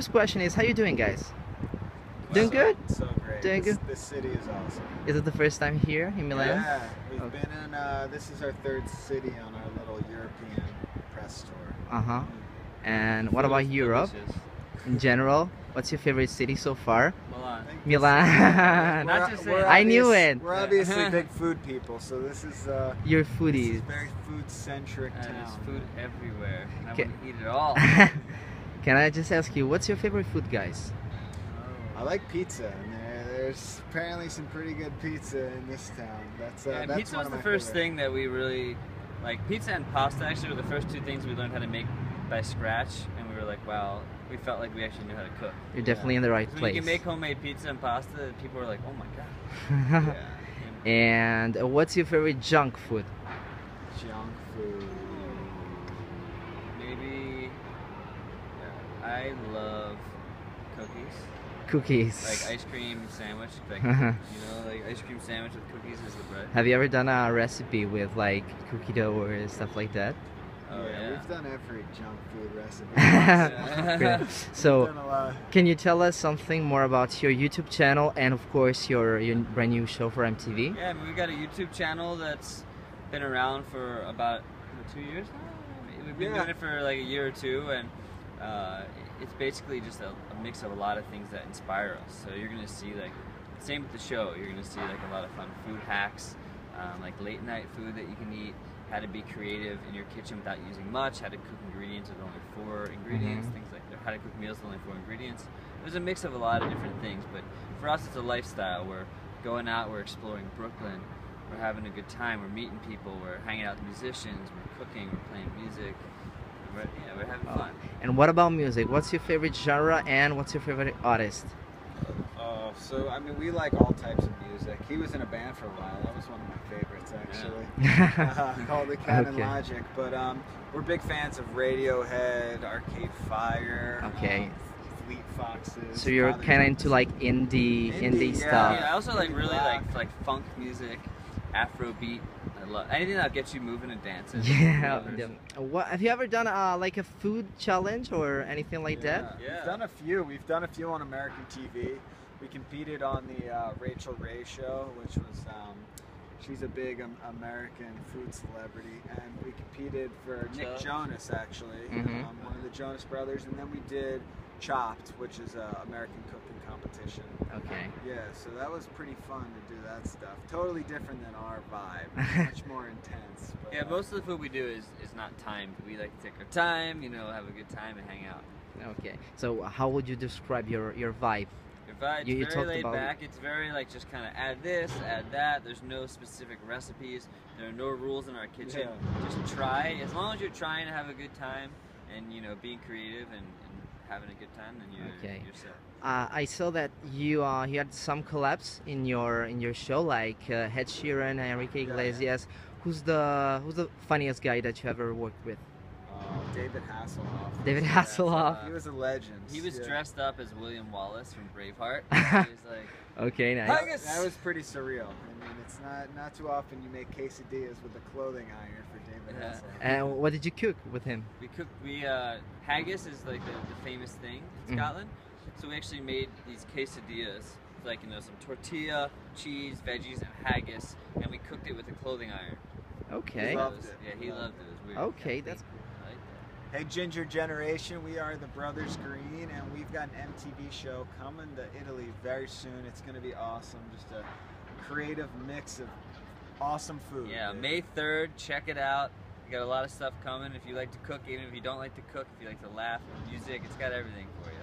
my first question is, how you doing, guys? Doing So- good? So great. Doing this, good? This city is awesome. Is it the first time here in Milan? Yeah, we've Okay. been in. Uh, this is our third city on our little European press tour. Uh huh. And what about Europe in general? What's your favorite city so far? Milan. Milan. We're- Not just we're I knew it. We're obviously big food people, so this is uh, Your this is foodies. very food centric And town. there's food everywhere. And I Okay. want to eat it all. Can I just ask you, what's your favorite food, guys? I like pizza, and there, there's apparently some pretty good pizza in this town. That's uh, Yeah, that's pizza was the first favorite. thing that we really like. Pizza and pasta actually were the first two things we learned how to make by scratch, and we were like, wow, we felt like we actually knew how to cook. You're definitely in the right 'Cause When place. you can make homemade pizza and pasta, people are like, oh my god. Yeah. and uh, what's your favorite junk food? Junk food. Maybe I love cookies. Cookies. Like ice cream sandwich, like you know, like ice cream sandwich with cookies is the bread. Have you ever done a recipe with like cookie dough or stuff like that? Oh yeah. we've done every junk food recipe. Great. So, done a lot. can you tell us something more about your YouTube channel and, of course, your, your brand new show for MTV? Yeah, I mean, we got a YouTube channel that's been around for about two years now. We've been Yeah. doing it for like a year or two, and uh, it's basically just a, a mix of a lot of things that inspire us. So you're gonna see like, same with the show. You're gonna see like a lot of fun food hacks, um, like late night food that you can eat. How to be creative in your kitchen without using much. How to cook ingredients with only four ingredients. Mhm. Things like that. How to cook meals with only four ingredients. There's a mix of a lot of different things, but for us, it's a lifestyle. We're going out. We're exploring Brooklyn. We're having a good time. We're meeting people. We're hanging out with musicians. We're cooking. We're playing music. We're, yeah, we're having Oh. fun. And what about music? What's your favorite genre and what's your favorite artist? Oh, so I mean, we like all types of music. He was in a band for a while. That was one of my favorites, actually. uh, called the Cat and Logic. But um, we're big fans of Radiohead, Arcade Fire, Okay. um, Fleet Foxes. So you're kind of into like indie, Indie, indie, yeah. stuff. yeah, I also like really like like funk music, Afrobeat. I love anything that gets you moving and dancing. Yeah. Yeah. What have you ever done uh, like a food challenge or anything like that? Yeah. We've done a few. We've done a few on American TV. We competed on the uh, Rachael Ray show, which was um, she's a big um, American food celebrity, and we competed for Nick Jonas. Jonas actually, Mhm. um, one of the Jonas Brothers, and then we did Chopped, which is an American cooking competition. Okay. Yeah, so that was pretty fun to do that stuff. Totally different than our vibe, much more intense. But, Yeah, uh, most of the food we do is, is not timed. We like to take our time, you know, have a good time and hang out. Okay. So how would you describe your your vibe? Your vibe, it's You- you very laid about- back. It's very like just kind of add this, add that. There's no specific recipes. There are no rules in our kitchen. Yeah. Just try. As long as you're trying to have a good time and you know being creative and, and having a good time, then you're Okay. you're set. Uh, I saw that you uh, you had some collabs in your in your show, like uh, Ed Sheeran, Enrique Yeah. Iglesias. Who's the who's the funniest guy that you ever worked with? uh, David Hasselhoff. David Hasselhoff. He was a legend. He was yeah. dressed up as William Wallace from Braveheart. he was like, Okay, nice. Hi. That was pretty surreal. I mean, it's not not too often you make quesadillas with a clothing iron for David Yeah. Hasselhoff. And what did you cook with him? we cooked. We uh, haggis is like the, the famous thing in Mhm. Scotland. So we actually made these quesadillas, like you know some tortilla, cheese, veggies, and haggis, and we cooked it with a clothing iron. Okay. So loved it. Yeah, he loved it. It was weird. Okay, Yeah, that's I like that. Hey, Ginger Generation, we are the Brothers Green, and we've got an MTV show coming to Italy very soon. It's going to be awesome. Just a creative mix of awesome food. Yeah, dude. May 3rd, check it out. We got a lot of stuff coming. If you like to cook, even if you don't like to cook, if you like to laugh, music, it's got everything for you.